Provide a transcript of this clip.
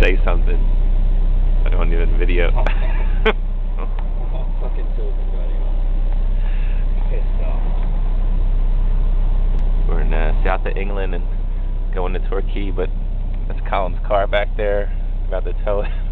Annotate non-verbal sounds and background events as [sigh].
say something. I don't even video. [laughs] We're in uh, south of England and going to Torquay, but that's Colin's car back there. About to tow it. [laughs]